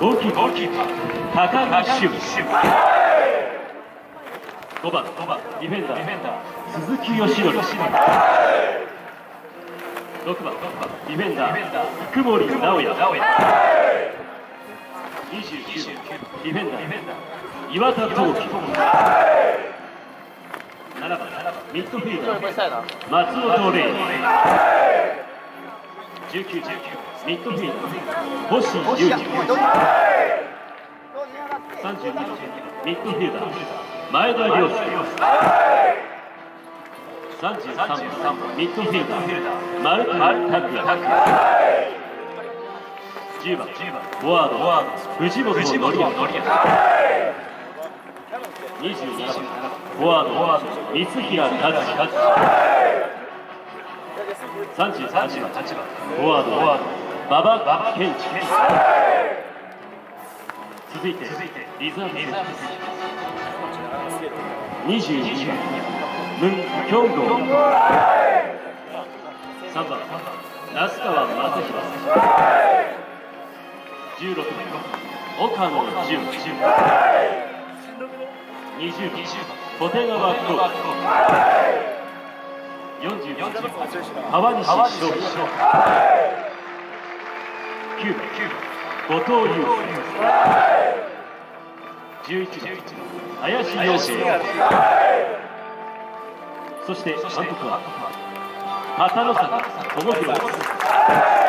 ゴーキーパー高木俊5番5番ディフェンダー鈴木義則6番ディフェンダー福森直也29番ディフェンダー岩田東樹7番ミッドフィールダー松本玲19番ミッドフィールダー星優二32番ミッドフィールダー前田亮介33番ミッドフィールダー丸田拓也10番フォワード藤本紀也27番フォワード三平和樹38番フォワード馬場健二続いてリザーブ22番。ムン・キョンゴ3番。那須川正弘16番。岡野純。20番。小手川幸44番。川西翔。9番後藤優11番林陽生そして監督は畑野坂智弘です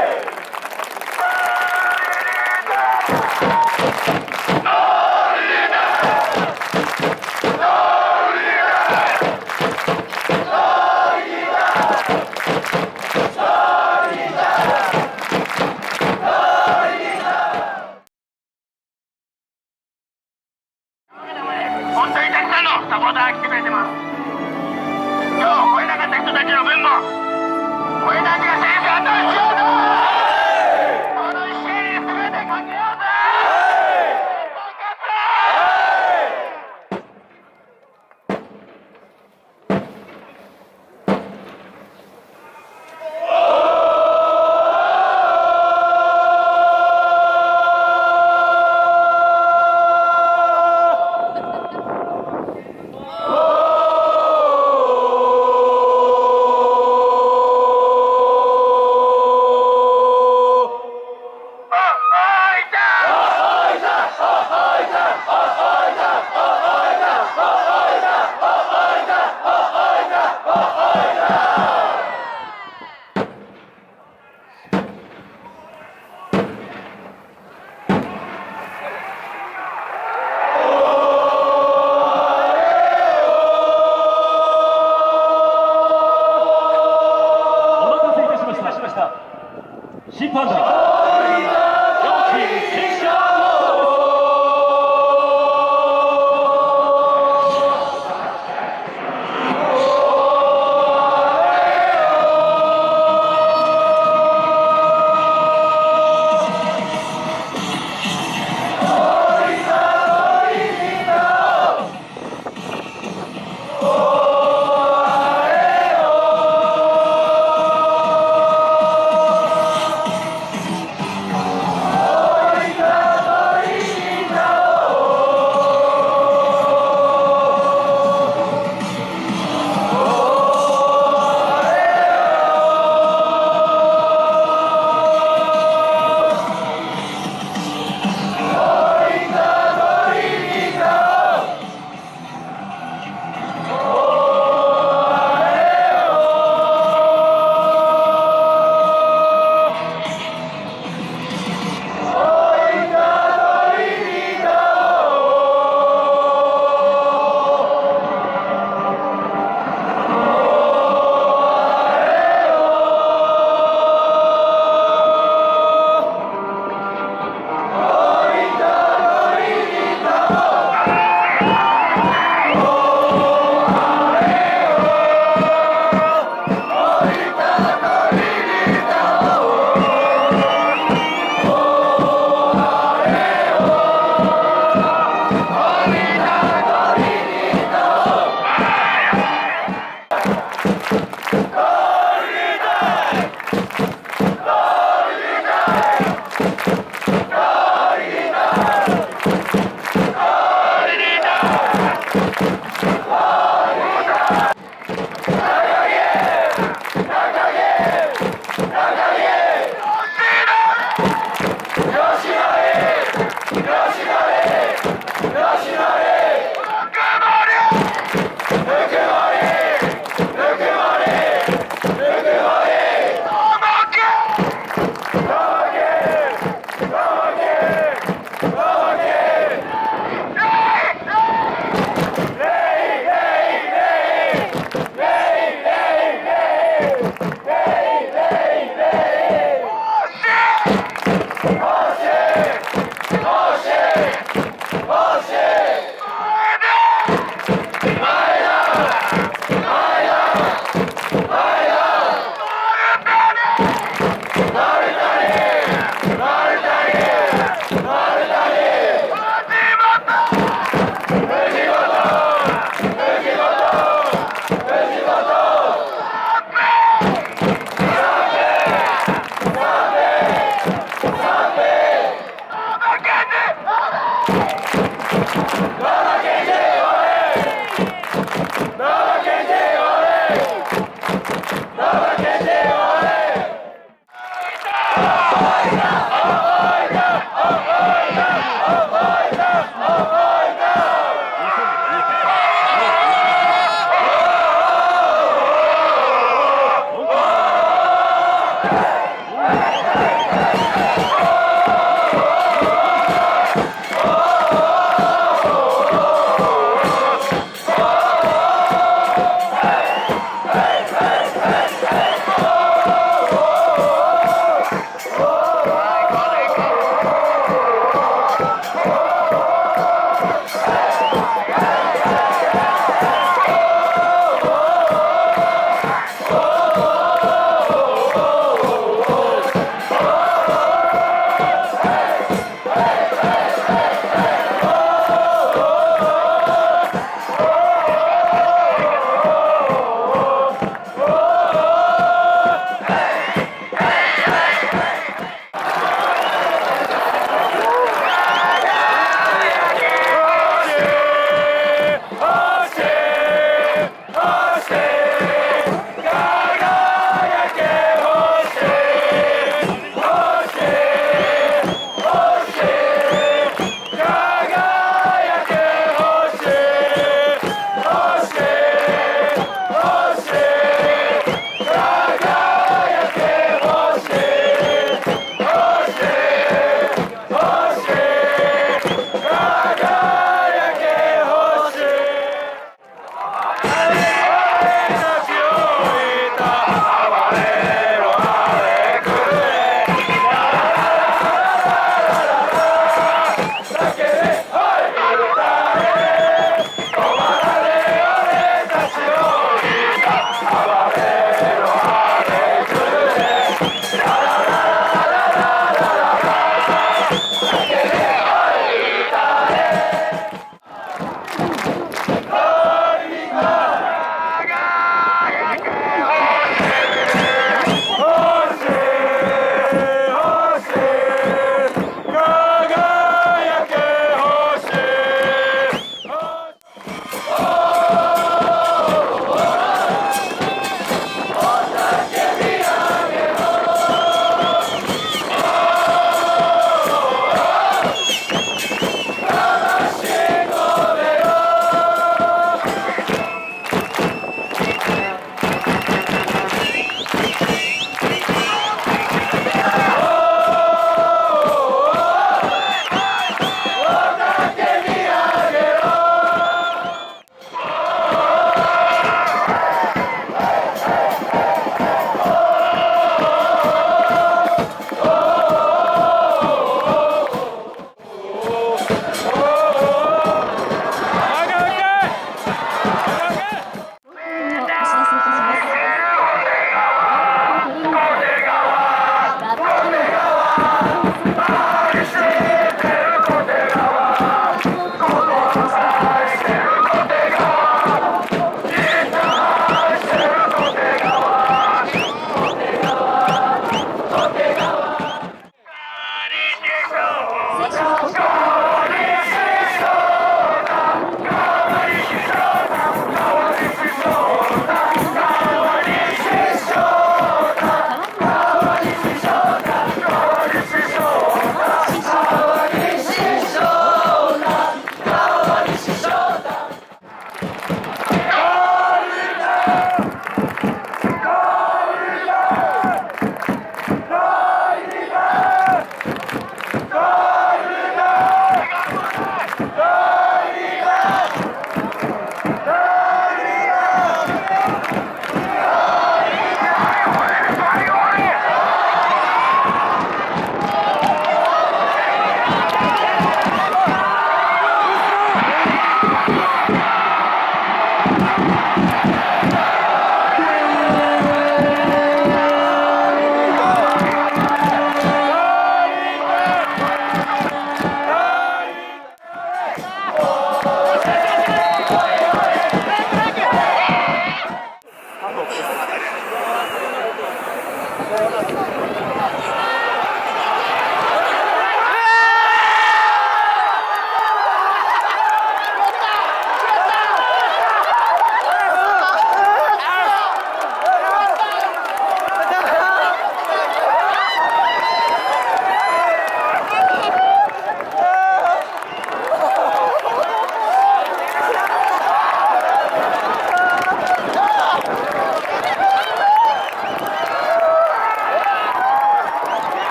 Almighty! Almighty! Almighty!